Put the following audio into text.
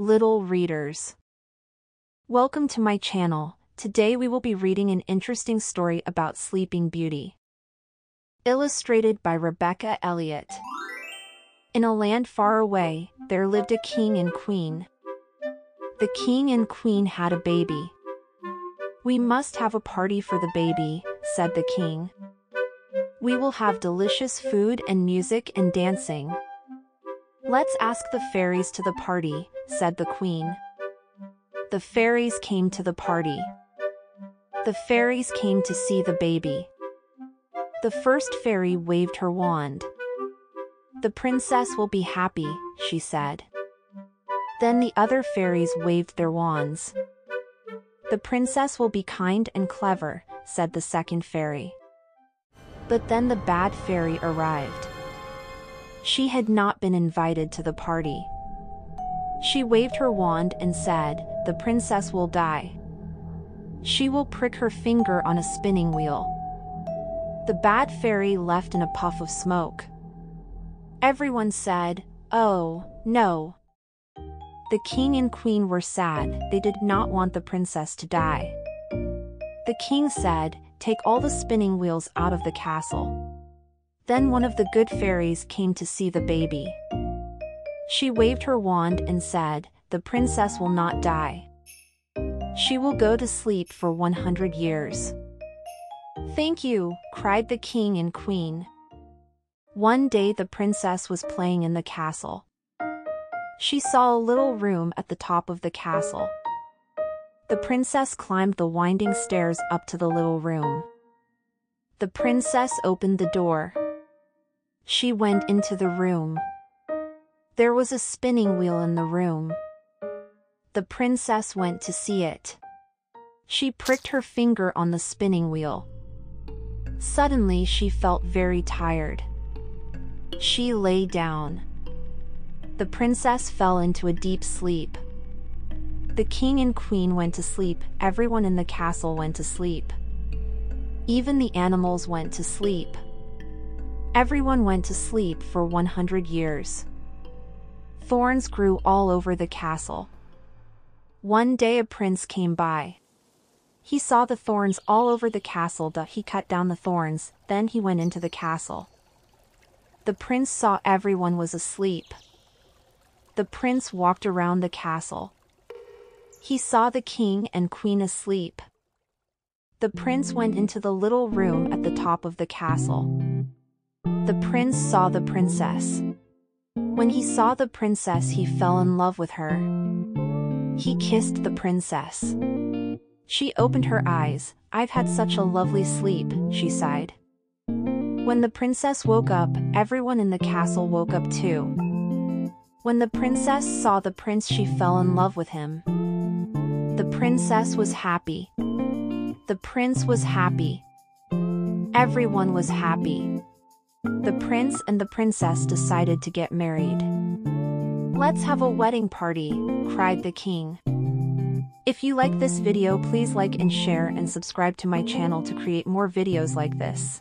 little readers. Welcome to my channel. Today we will be reading an interesting story about Sleeping Beauty. Illustrated by Rebecca Elliott. In a land far away, there lived a king and queen. The king and queen had a baby. We must have a party for the baby, said the king. We will have delicious food and music and dancing. Let's ask the fairies to the party, said the queen. The fairies came to the party. The fairies came to see the baby. The first fairy waved her wand. The princess will be happy, she said. Then the other fairies waved their wands. The princess will be kind and clever, said the second fairy. But then the bad fairy arrived. She had not been invited to the party. She waved her wand and said, The princess will die. She will prick her finger on a spinning wheel. The bad fairy left in a puff of smoke. Everyone said, Oh, no. The king and queen were sad, they did not want the princess to die. The king said, Take all the spinning wheels out of the castle. Then one of the good fairies came to see the baby. She waved her wand and said, The princess will not die. She will go to sleep for 100 years. Thank you, cried the king and queen. One day the princess was playing in the castle. She saw a little room at the top of the castle. The princess climbed the winding stairs up to the little room. The princess opened the door. She went into the room. There was a spinning wheel in the room. The princess went to see it. She pricked her finger on the spinning wheel. Suddenly she felt very tired. She lay down. The princess fell into a deep sleep. The king and queen went to sleep, everyone in the castle went to sleep. Even the animals went to sleep. Everyone went to sleep for 100 years. Thorns grew all over the castle. One day a prince came by. He saw the thorns all over the castle but he cut down the thorns, then he went into the castle. The prince saw everyone was asleep. The prince walked around the castle. He saw the king and queen asleep. The prince went into the little room at the top of the castle. The prince saw the princess. When he saw the princess he fell in love with her. He kissed the princess. She opened her eyes, I've had such a lovely sleep, she sighed. When the princess woke up, everyone in the castle woke up too. When the princess saw the prince she fell in love with him. The princess was happy. The prince was happy. Everyone was happy. The prince and the princess decided to get married. Let's have a wedding party, cried the king. If you like this video please like and share and subscribe to my channel to create more videos like this.